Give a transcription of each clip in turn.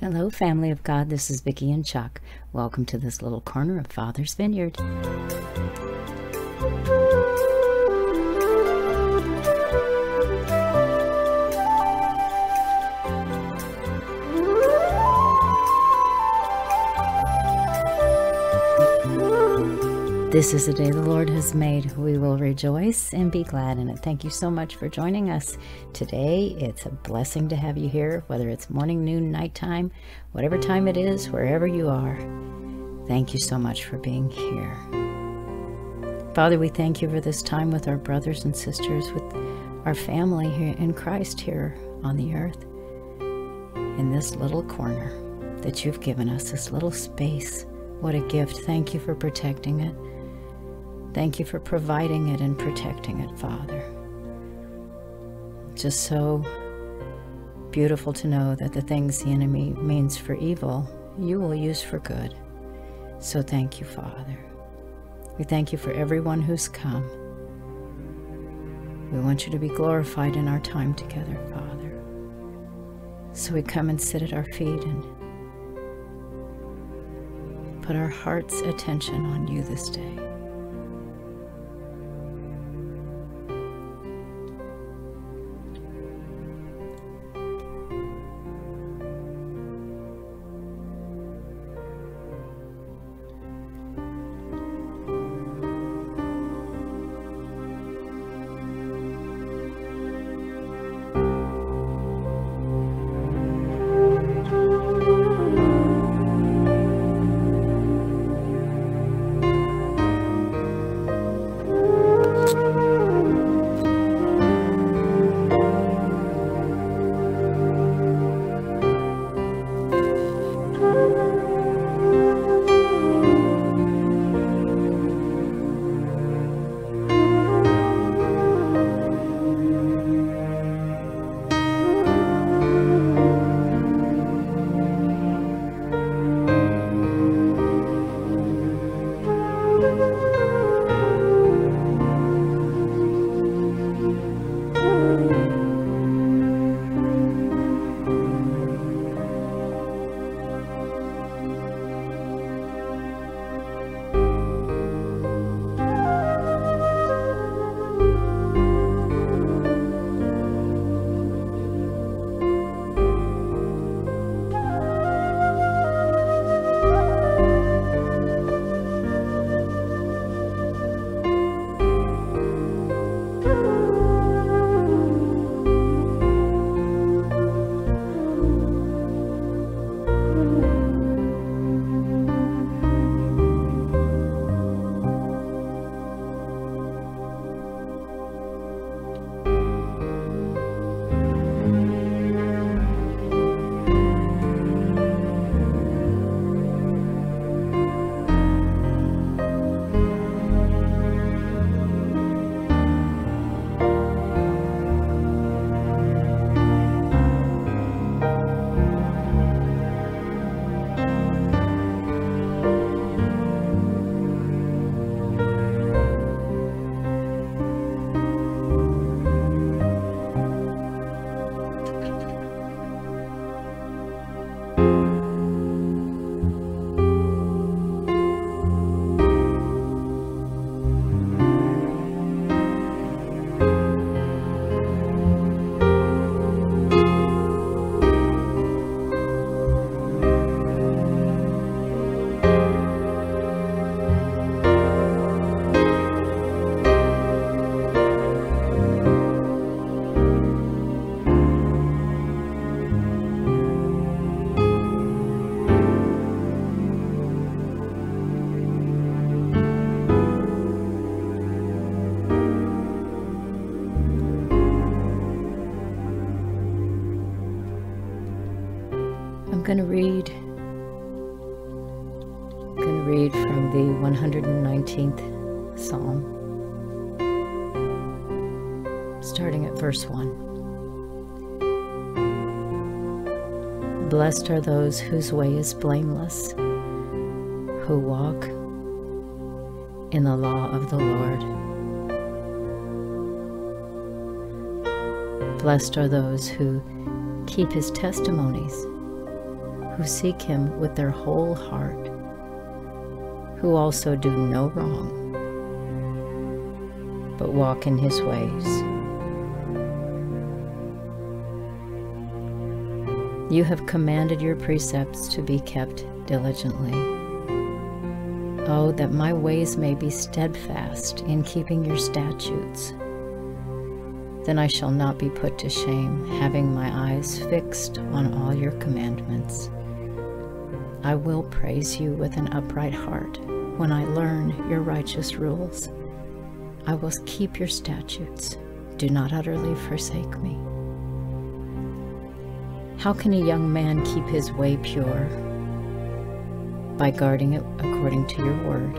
Hello, family of God. This is Vicky and Chuck. Welcome to this little corner of Father's Vineyard. This is the day the Lord has made. We will rejoice and be glad in it. Thank you so much for joining us today. It's a blessing to have you here, whether it's morning, noon, nighttime, whatever time it is, wherever you are. Thank you so much for being here. Father, we thank you for this time with our brothers and sisters, with our family here in Christ here on the earth, in this little corner that you've given us, this little space. What a gift. Thank you for protecting it. Thank you for providing it and protecting it, Father. Just so beautiful to know that the things the enemy means for evil, you will use for good. So thank you, Father. We thank you for everyone who's come. We want you to be glorified in our time together, Father. So we come and sit at our feet and put our heart's attention on you this day. Going to read. I'm going to read from the 119th Psalm, starting at verse 1. Blessed are those whose way is blameless, who walk in the law of the Lord. Blessed are those who keep his testimonies who seek him with their whole heart, who also do no wrong, but walk in his ways. You have commanded your precepts to be kept diligently. Oh, that my ways may be steadfast in keeping your statutes. Then I shall not be put to shame, having my eyes fixed on all your commandments. I will praise you with an upright heart when I learn your righteous rules. I will keep your statutes. Do not utterly forsake me. How can a young man keep his way pure? By guarding it according to your word.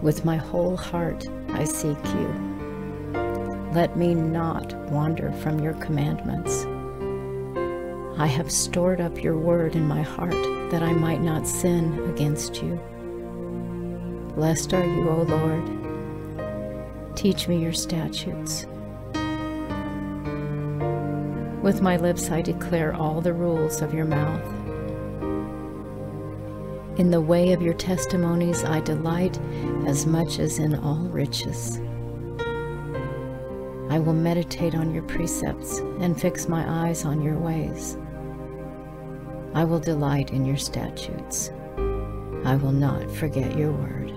With my whole heart I seek you. Let me not wander from your commandments. I have stored up your word in my heart that I might not sin against you. Blessed are you, O Lord. Teach me your statutes. With my lips I declare all the rules of your mouth. In the way of your testimonies I delight as much as in all riches. I will meditate on your precepts and fix my eyes on your ways. I will delight in your statutes. I will not forget your word.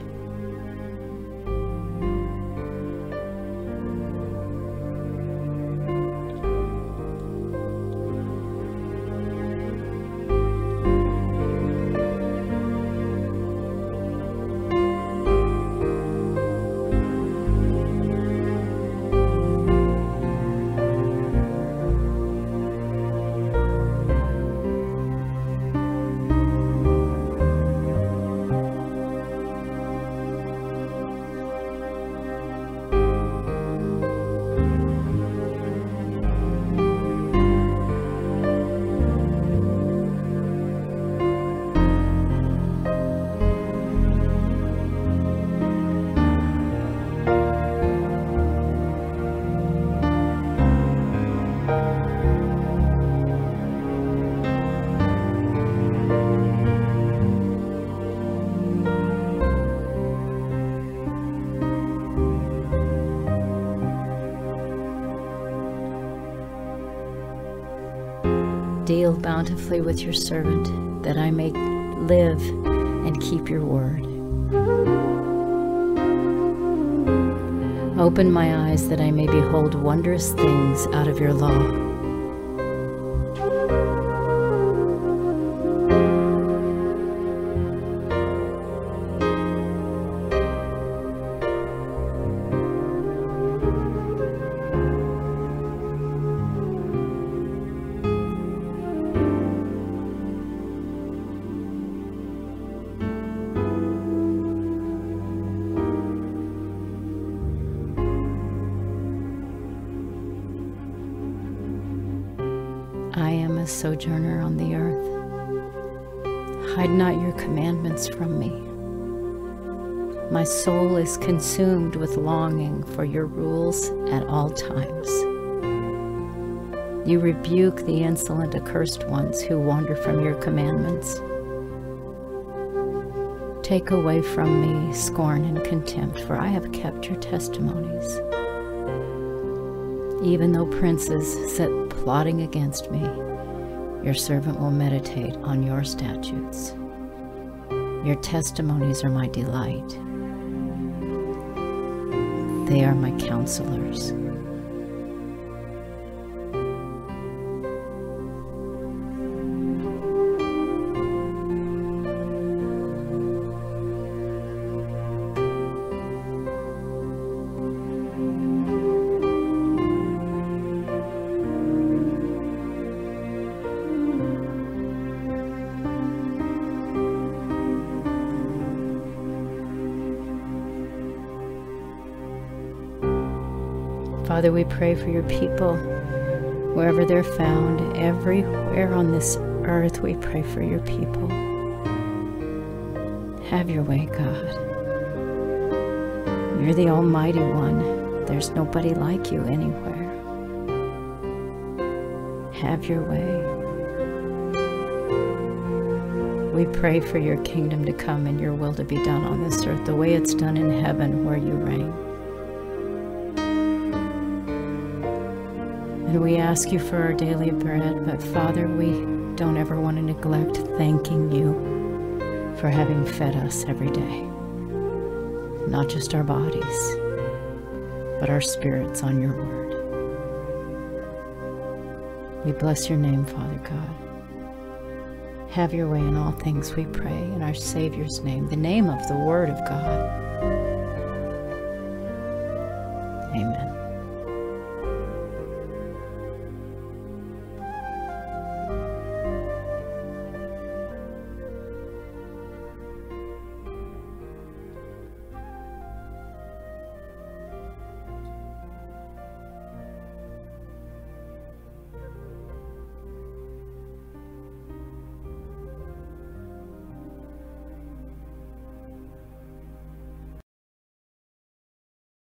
Deal bountifully with your servant, that I may live and keep your word. Open my eyes that I may behold wondrous things out of your law. A sojourner on the earth. Hide not your commandments from me. My soul is consumed with longing for your rules at all times. You rebuke the insolent, accursed ones who wander from your commandments. Take away from me scorn and contempt, for I have kept your testimonies. Even though princes sit plotting against me, your servant will meditate on your statutes. Your testimonies are my delight. They are my counselors. Father, we pray for your people, wherever they're found, everywhere on this earth, we pray for your people. Have your way, God. You're the Almighty One. There's nobody like you anywhere. Have your way. We pray for your kingdom to come and your will to be done on this earth the way it's done in heaven where you reign. And we ask you for our daily bread, but Father, we don't ever want to neglect thanking you for having fed us every day. Not just our bodies, but our spirits on your word. We bless your name, Father God. Have your way in all things, we pray, in our Savior's name, the name of the Word of God.